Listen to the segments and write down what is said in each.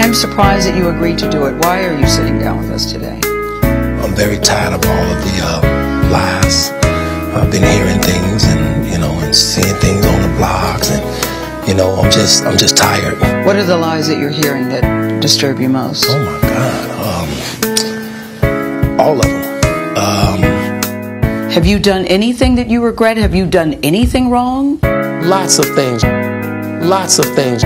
am surprised that you agreed to do it. Why are you sitting down with us today? I'm very tired of all of the uh, lies. I've been hearing things and you know and seeing things on the blogs and you know I'm just I'm just tired. What are the lies that you're hearing that disturb you most? Oh my God, um, all of them. Um, Have you done anything that you regret? Have you done anything wrong? lots of things, lots of things,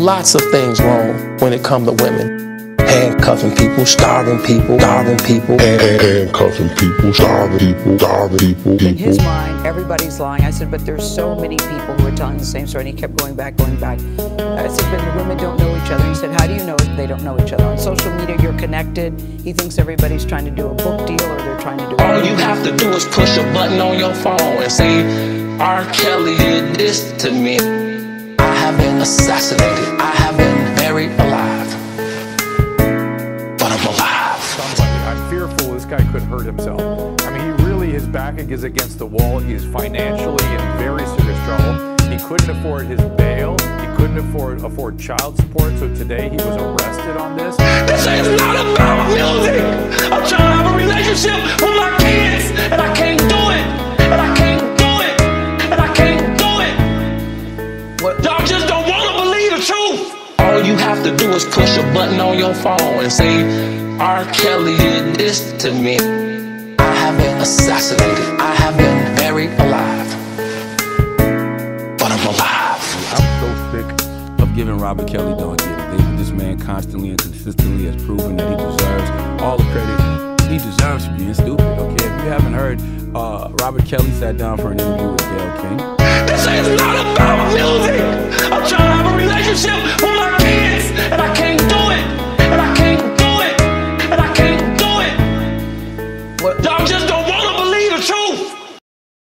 lots of things wrong when it comes to women. Handcuffing people, starving people, starving people. handcuffing people, starving people, starving people, In his mind, everybody's lying. I said, but there's so many people who are telling the same story. And he kept going back, going back. I said, but the women don't know each other. He said, how do you know they don't know each other? On social media, you're connected. He thinks everybody's trying to do a book deal or they're trying to do. All you have to do is push a button on your phone and say, R. Kelly did this to me. Assassinated. I have been buried alive. But I'm alive. somebody. I'm fearful this guy could hurt himself. I mean, he really, his back is against the wall. He's financially in very serious trouble. He couldn't afford his bail. He couldn't afford afford child support. So today he was arrested on to do is push a button on your phone and say, R. Kelly did this to me. I have been assassinated. I have been buried alive. But I'm alive. I'm so sick of giving Robert Kelly dog get This man constantly and consistently has proven that he deserves all the credit he deserves for being stupid. Okay, if you haven't heard, uh, Robert Kelly sat down for an interview with Gayle King. This is not about music. What- Y'all just